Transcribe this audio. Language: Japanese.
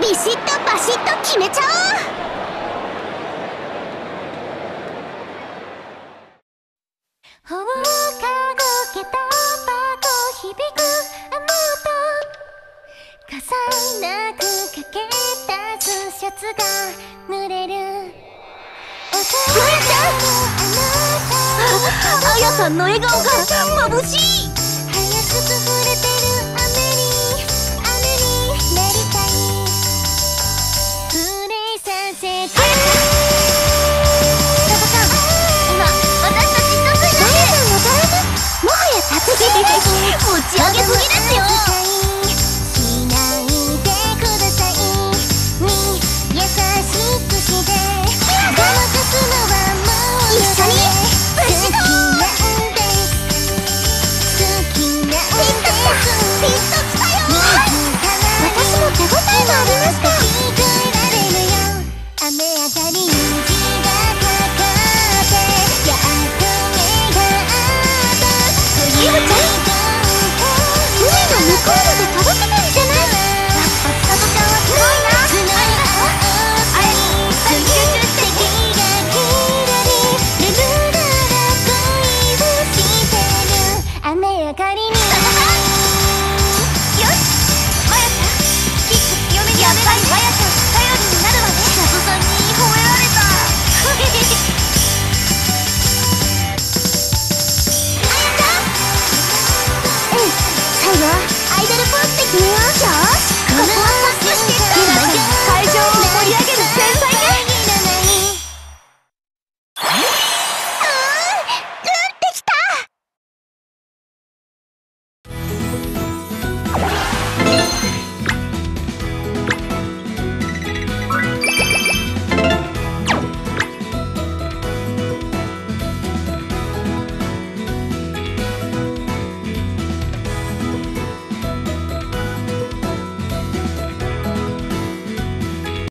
ビシッとバシッと決めちゃおう。あやさんの笑顔が眩しいかりに